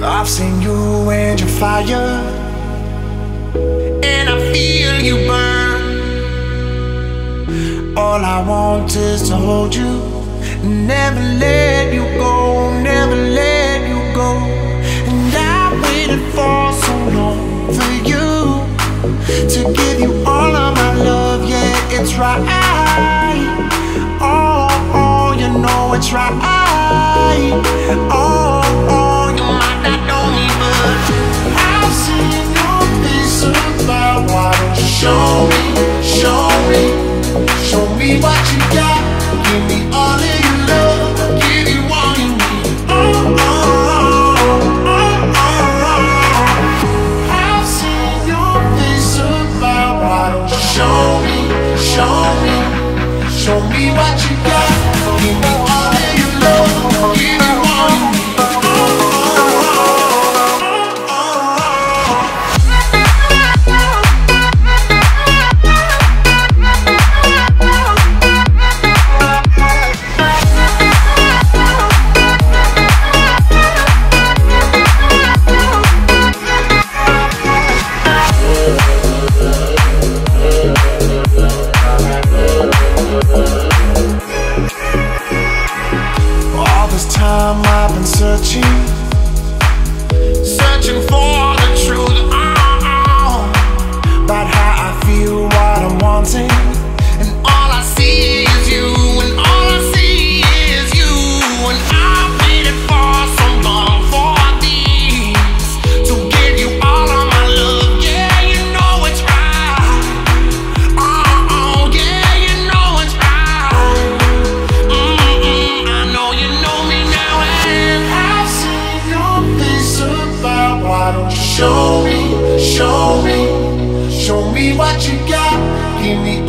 I've seen you and your fire, and I feel you burn. All I want is to hold you, never let you go, never let you go. And I waited for so long for you to give you all of my love. Yeah, it's right. Oh, oh, you know it's right. Oh, show me, show me, show me what you Show me, show me, show me what you got. Give me